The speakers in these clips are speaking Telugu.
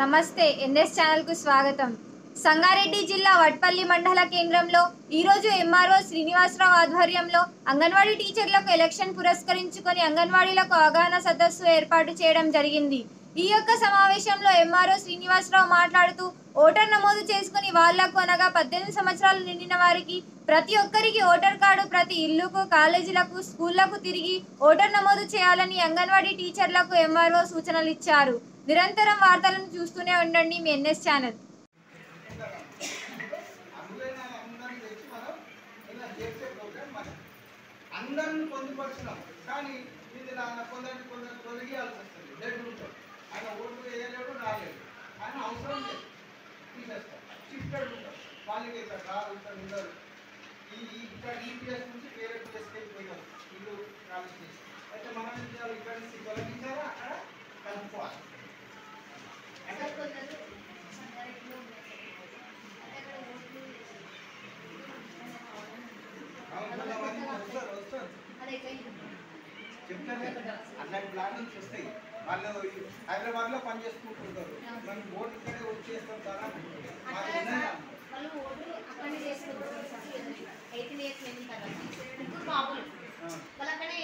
నమస్తే ఎన్ఎస్ ఛానల్కు స్వాగతం. సంగారెడ్డి జిల్లా వట్పల్లి మండల కేంద్రంలో ఈరోజు ఎంఆర్ఓ శ్రీనివాసరావు ఆధ్వర్యంలో అంగన్వాడీ టీచర్లకు ఎలక్షన్ పురస్కరించుకొని అంగన్వాడీలకు అవగాహన సదస్సు ఏర్పాటు చేయడం జరిగింది. ఈ యొక్క సమావేశంలో ఎంఆర్ఓ శ్రీనివాసరావు మాట్లాడుతూ ఓటర్ నమోదు చేసుకుని వాళ్ళకు అనగా పద్దెనిమిది సంవత్సరాలు నిండిన వారికి ప్రతి ఒక్కరికి ఓటర్ కార్డు ప్రతి ఇల్లుకు కాలేజీలకు స్కూళ్ళకు తిరిగి ఓటర్ నమోదు చేయాలని అంగన్వాడీ టీచర్లకు ఎంఆర్ఓ సూచనలు ఇచ్చారు నిరంతరం వార్తలను చూస్తూనే ఉండండి మీ ఎన్ఎస్ ఛానల్. అందరిని కానీ ఇది కొందరిని కొందరు తొలగియాల్సి వస్తుంది డెడ్ ఆయన ఓటు వేయలేడు రాలేడు ఆయన అవసరం లేదు తీసేస్తారు షిఫ్టెడ్ ఉంటారు వాళ్ళకి ఇక్కడ కారు ఇక్కడ ఉండరు ఈ ఇక్కడ ఈపీఎస్ ప్లేస్ నుంచి వేరే ప్లేస్కి వెళ్ళిపోయారు ఇల్లు ఖాళీ చేసి అయితే మనం ఏం చేయాలి ఇక్కడ నుంచి తొలగించారా అక్కడ కలుపుకోవాలి అంటే అవును, కొంతమంది వస్తారు వస్తారు చెప్తాను అన్నట్టు ప్లానింగ్స్ వస్తాయి. వాళ్ళు హైదరాబాద్లో పని చేసుకుంటుంటారు మనం ఓటు ఇక్కడే వచ్చేస్తాం కదా. వాళ్ళు ఓటు అక్కడనే చేసుకుంటారు ఇయర్స్ తర్వాత బాబులు వాళ్ళు అక్కడే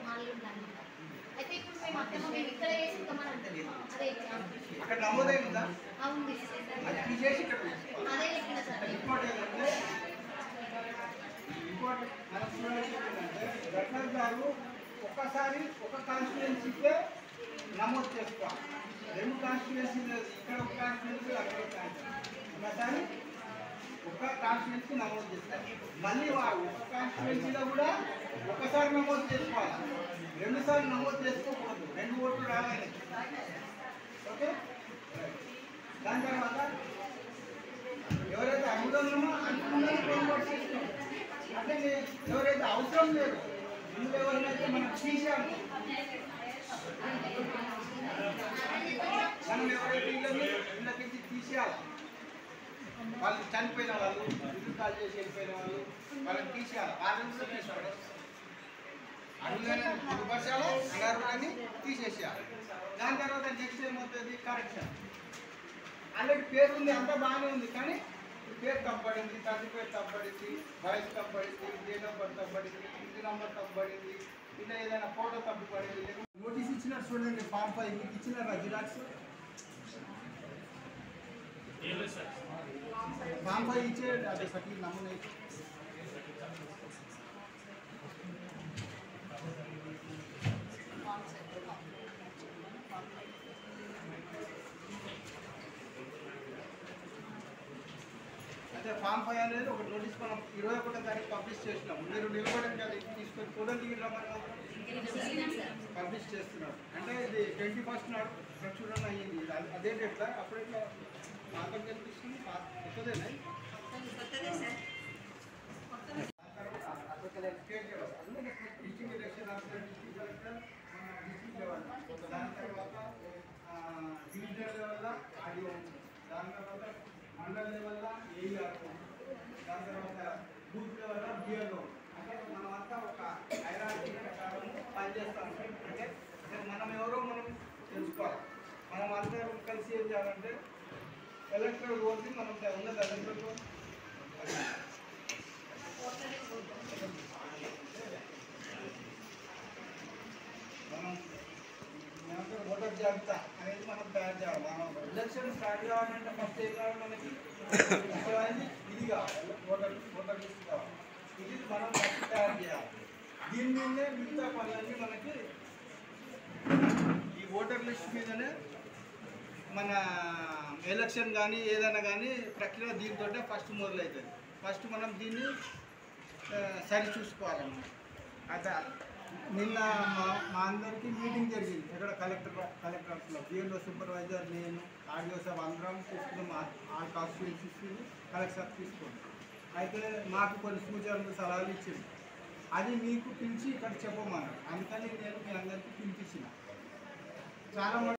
వాళ్ళు అనమాట అయితే ఇప్పుడు మేము అత్తమ్మ మేము ఇక్కడే చేసుకుంటామని అంటుంది అదే అక్కడ నమోదైందా అవును అది సార్. ఇంకోటి మన ఏంటంటే గవర్నర్ గారు ఒక్కసారి ఒక కాన్స్టిట్యుయెన్సీకే నమోదు చేసుకోవాలి. రెండు కాన్స్టిట్యుయెన్సీ ఇక్కడ ఒక కాన్స్టిట్యుయెన్సీ అక్కడ ఒక ఒకసారి ఒక కాన్స్టిట్యుయెన్సీ నమోదు చేస్తారు. మళ్ళీ వారు ఒక కాన్స్టిట్యుయెన్సీలో కూడా ఒకసారి నమోదు చేసుకోవాలి. రెండుసార్లు నమోదు చేసుకోకూడదు. రెండు ఓట్లు రావాలి. ఓకే? దాని తర్వాత ఎవరైతే అమ్ముతున్నామో అంటున్నారో కొనుగోలు చేస్తున్నాం అంటే ఎవరైతే అవసరం లేదు మనం ఎవరైతే ఇళ్ళని ఇళ్ళకి తీసేయాలి వాళ్ళు చనిపోయిన వాళ్ళు ఇల్లు కాల్ చేసి వెళ్ళిపోయిన వాళ్ళు వాళ్ళని తీసేయాలి వాళ్ళని తీసుకోవడం తీసుకోవాలి అందులోనే దుర్భర్షాలు అనారోగ్యాన్ని తీసేసేయాలి దాని తర్వాత నెక్స్ట్ ఏమవుతుంది? కరెక్షన్ ఆల్రెడీ పేరు ఉంది అంతా బాగానే ఉంది కానీ పేరు తప్పబడింది తండ్రి పేరు తప్పబడింది వయసు తప్పబడింది డేట్ ఆఫ్ బర్త్ తప్పబడింది ఇంటి నంబర్ తప్పబడింది ఇలా ఏదైనా ఫోటో తప్పబడింది నోటీస్ ఇచ్చినారు చూడండి ఫామ్ ఫైవ్ మీకు ఇచ్చినారా జిరాక్స్? ఫామ్ ఫైవ్ ఇచ్చేయండి అదే సర్టీ నమూనా అంటే ఫామ్ ఫైవ్ అనేది ఒక నోటీస్ మనం ఇరవై ఒకటో తారీఖు పబ్లిష్ చేసినాం. మీరు నిలబడండి కదా ఇది తీసుకొని ఫోటో దిగిరమ్మని పబ్లిష్ చేస్తున్నారు. అంటే ఇది ట్వంటీ ఫస్ట్ నాడు ప్రచురణ అయ్యింది. అదే- అదే డేట్ అప్పుడు ఇట్లా పాతం కనిపిస్తుంది. కొత్తదేనా? Teaching election officer district collector మన డిస్ట్రిక్ట్ లెవెల్ దాని తర్వాత డివిజనల్ లెవెల్ ఆడియో దాని తర్వాత మండల లెవెల్ ఏఆర్ దాని తర్వాత బూత్ లెవెల్ బిఎల్ఓ అంటే మనమంతా ఒక హైరార్కీ ప్రకారం పనిచేస్తాం అంటే మనం ఎవరో మనం తెలుసుకోవాలి మనం అందరం కలిసి ఏం చేయాలంటే ఎలక్ట్రల్ ఓటింగ్ మనం ఉన్నది ఎలక్ట్రల్ ఓట్ మనం మనకు ఓటర్ జాబితా అనేది మనం తయారు చేయాలి మనం ఎలక్షన్ స్టార్ట్ కావాలంటే ఫస్ట్ ఏం కావాలి మనకి? ఇది కావాలి ఓటర్ ఓటర్ లిస్ట్ కావాలి. ఇది మనం ఫస్ట్ తయారు చేయాలి. దీని మీదనే మిగతా పనులన్నీ మనకి ఈ ఓటర్ లిస్ట్ మీదనే మన ఎలక్షన్ కానీ ఏదైనా కానీ ప్రక్రియ దీంతో ఫస్ట్ మొదలవుతుంది ఫస్ట్ మనం దీన్ని సరి చూసుకోవాలన్నమాట. అయితే నిన్న మా మా జరిగింది. ఇక్కడ కలెక్టర్ కలెక్టర్ ఆఫీస్లో బిఎల్ఓ సూపర్వైజర్ నేను ఆడియో సబ్ అందరం తీసుకున్నాం. ఆ- ఆ కలెక్టర్ తీసుకోండి. అయితే మాకు కొన్ని సూచనలు సలహాలు ఇచ్చింది. అది మీకు పిలిచి ఇక్కడ చెప్పమన్నారు. అందుకని నేను మీ అందరికీ పిలిపించిన. చాలా